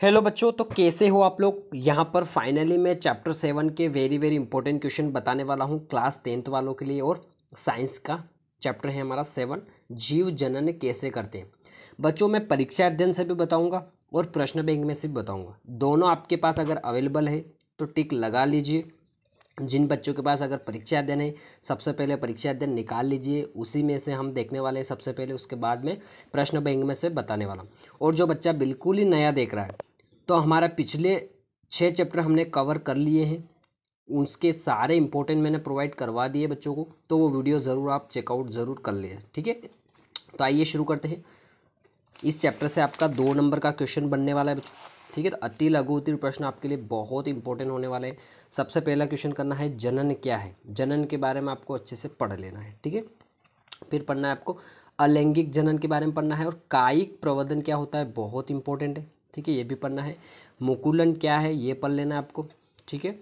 Hello बच्चों तो कैसे हो आप लोग? यहाँ पर फाइनली मैं चैप्टर सेवन के वेरी वेरी इंपॉर्टेंट क्वेश्चन बताने वाला हूँ क्लास टेंथ वालों के लिए और साइंस का चैप्टर है हमारा सेवन जीव जनन कैसे करते हैं? बच्चों, मैं परीक्षा अध्ययन से भी बताऊँगा और प्रश्न बैंक में से भी बताऊँगा। दोनों आपके पास अगर अवेलेबल है तो टिक लगा लीजिए। जिन बच्चों के पास अगर परीक्षा अध्ययन है, सबसे पहले परीक्षा अध्ययन निकाल लीजिए। उसी में से हम देखने वाले हैं, सबसे पहले उसके बाद में प्रश्न बैंक में से बताने वाला और जो बच्चा बिल्कुल ही नया देख रहा है तो हमारा पिछले छः चैप्टर हमने कवर कर लिए हैं। उसके सारे इंपॉर्टेंट मैंने प्रोवाइड करवा दिए बच्चों को। तो वो वीडियो ज़रूर आप चेकआउट ज़रूर कर लिए ठीक है? तो आइए शुरू करते हैं। इस चैप्टर से आपका दो नंबर का क्वेश्चन बनने वाला है बच्चों, ठीक है? तो अति लघु उत्तीर्ण प्रश्न आपके लिए बहुत इंपॉर्टेंट होने वाले हैं। सबसे पहला क्वेश्चन करना है, जनन क्या है? जनन के बारे में आपको अच्छे से पढ़ लेना है, ठीक है? फिर पढ़ना है आपको अलैंगिक जनन के बारे में पढ़ना है और कायिक प्रवर्धन क्या होता है? बहुत इंपॉर्टेंट है। ठीक है, ये भी पढ़ना है। मुकुलन क्या है, ये पढ़ लेना आपको, ठीक है।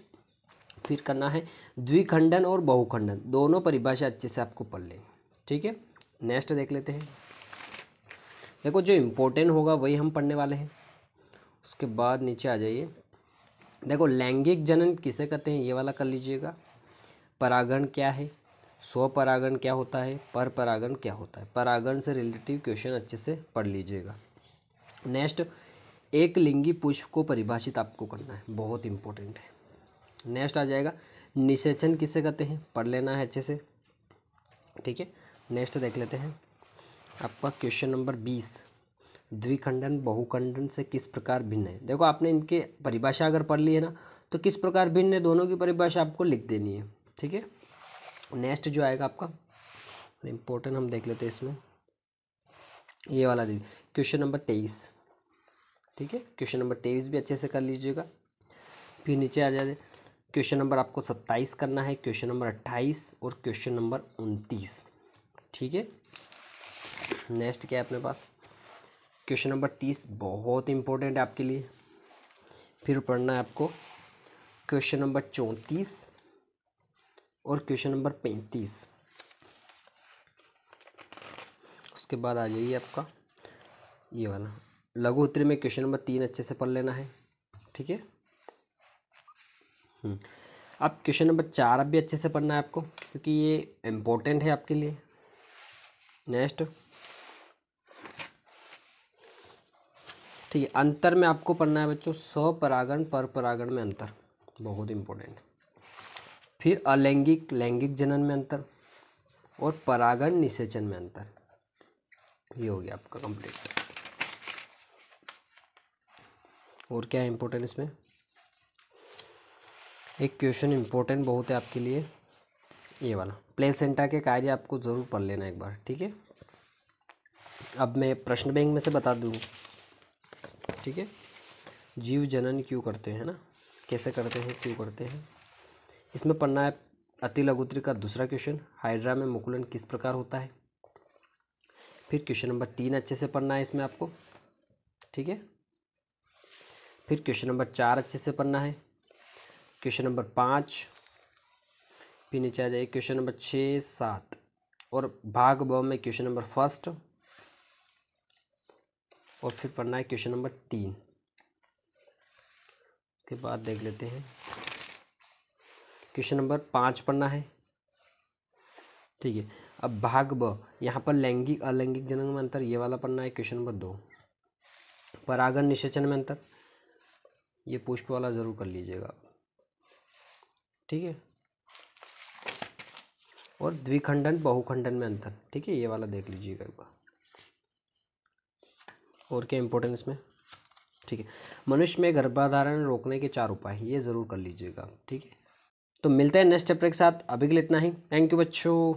फिर करना है द्विखंडन और बहुखंडन, दोनों परिभाषा अच्छे से आपको पढ़ लें ठीक है। नेक्स्ट देख लेते हैं। देखो, जो इम्पोर्टेंट होगा वही हम पढ़ने वाले हैं। उसके बाद नीचे आ जाइए। देखो, लैंगिक जनन किसे कहते हैं, ये वाला कर लीजिएगा। परागण क्या है स्वपरागण क्या होता है, पर परागण क्या होता है। परागण से रिलेटिव क्वेश्चन अच्छे से पढ़ लीजिएगा। नेक्स्ट एक लिंगी पुष्प को परिभाषित आपको करना है, बहुत इंपॉर्टेंट है। नेक्स्ट आ जाएगा, निषेचन किसे कहते हैं? पढ़ लेना है अच्छे से। ठीक है नेक्स्ट देख लेते हैं। आपका क्वेश्चन नंबर बीस, द्विखंडन, बहुखंडन से किस प्रकार भिन्न है? देखो, आपने इनके परिभाषा अगर पढ़ ली है ना तो किस प्रकार भिन्न है? दोनों की परिभाषा आपको लिख देनी है। ठीक है नेक्स्ट जो आएगा आपका इम्पोर्टेंट हम देख लेते हैं इसमें। ये वाला देखिए क्वेश्चन नंबर तेईस। ठीक है? क्वेश्चन नंबर तेईस भी अच्छे से कर लीजिएगा। फिर नीचे आ जाए। क्वेश्चन नंबर आपको सत्ताईस करना है क्वेश्चन नंबर अट्ठाईस और क्वेश्चन नंबर उनतीस। ठीक है? नेक्स्ट क्या है अपने पास? क्वेश्चन नंबर तीस बहुत इंपॉर्टेंट है आपके लिए। फिर पढ़ना है आपको। क्वेश्चन नंबर चौंतीस और क्वेश्चन नंबर पैंतीस। उसके बाद आ जाइए आपका। ये वाला। लघु उत्तरी में क्वेश्चन नंबर तीन अच्छे से पढ़ लेना है। ठीक है? हम्म, अब क्वेश्चन नंबर चार अब भी अच्छे से पढ़ना है आपको क्योंकि ये इम्पोर्टेंट है आपके लिए। नेक्स्ट ठीक है अंतर में आपको पढ़ना है बच्चों स्वपरागण पर परागण में अंतर बहुत इम्पोर्टेंट फिर अलैंगिक लैंगिक जनन में अंतर और परागण निषेचन में अंतर। ये हो गया आपका कंप्लीट और क्या है इम्पोर्टेंट इसमें? एक क्वेश्चन इम्पोर्टेंट बहुत है आपके लिए। ये वाला। प्लेसेंटा के कार्य आपको ज़रूर पढ़ लेना एक बार, ठीक है? अब मैं प्रश्न बैंक में से बता दूँ। ठीक है? जीव जनन क्यों करते हैं ना? कैसे करते हैं, क्यों करते हैं? इसमें पढ़ना है अति लघुत्री का दूसरा क्वेश्चन हाइड्रा में मुकुलन किस प्रकार होता है? फिर क्वेश्चन नंबर तीन अच्छे से पढ़ना है इसमें आपको। ठीक है? फिर क्वेश्चन नंबर चार अच्छे से पढ़ना है। क्वेश्चन नंबर पाँच, फिर नीचे आ जाइए। क्वेश्चन नंबर छः, सात और भाग ब में क्वेश्चन नंबर फ़र्स्ट और फिर पढ़ना है क्वेश्चन नंबर तीन। के बाद देख लेते हैं। क्वेश्चन नंबर पाँच पढ़ना है। ठीक है, अब भाग ब यहाँ पर लैंगिक, अलैंगिक जनन में अंतर ये वाला पढ़ना है। क्वेश्चन नंबर दो, परागण निषेचन में अंतर। ये पुष्प वाला ज़रूर कर लीजिएगा ठीक है? और द्विखंडन, बहुखंडन में अंतर। ठीक है, ये वाला देख लीजिएगा एक बार। और क्या इंपॉर्टेंट इसमें? ठीक है। मनुष्य में गर्भाधारण रोकने के चार उपाय ये ज़रूर कर लीजिएगा ठीक है? तो मिलते हैं नेक्स्ट चैप्टर के साथ। अभी के लिए इतना ही। थैंक यू बच्चों।